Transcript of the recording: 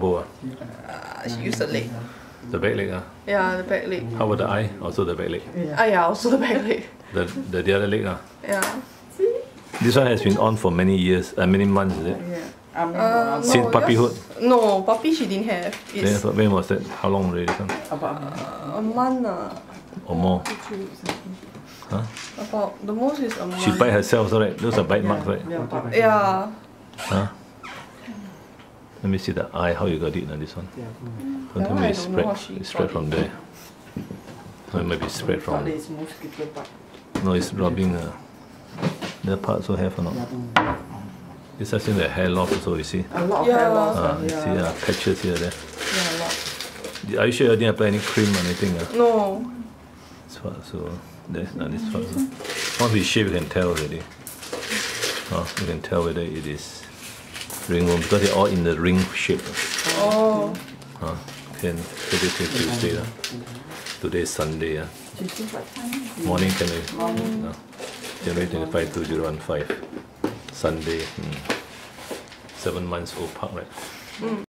Bow, ah? Uh, she used the leg. the back leg. ah. Yeah, the back leg. How about the eye? Also the back leg. Ah, yeah, also the back leg. The, the, the other leg. ah. Yeah. See? This one has been on for many years, uh, many months, is it? Yeah. I Uh, Since no, puppyhood? yours- No, puppy she didn't have. Then, It's so when was that? How long already? This one? about a month. Uh, Or more? Huh? about the most is a month. She bite herself, so right? Those are bite marks, right? yeah, Yeah. Huh? Let me see the eye, how you got it on this one. Don't tell me it's don't know how spread, she it's spread from there. So it might be spread from. it's. No, it's rubbing. Uh, the parts also have or not? It's actually the hair loss also, you see. A lot of Yeah. hair loss. Ah, uh, you see uh, patches here, there. Yeah, a lot. Are you sure you didn't apply any cream or anything? Uh? No. This part, so there's not this part. So. Once we shave, you can tell already. Oh, you can tell whether it is ringworm because they're all in the ring shape. Oh. Huh? Can today Tuesday. Uh. Today is Sunday. Uh. Tuesday what time? Morning can we? Uh, January 25, 2015. Sunday. Hmm. Seven months old pug, right?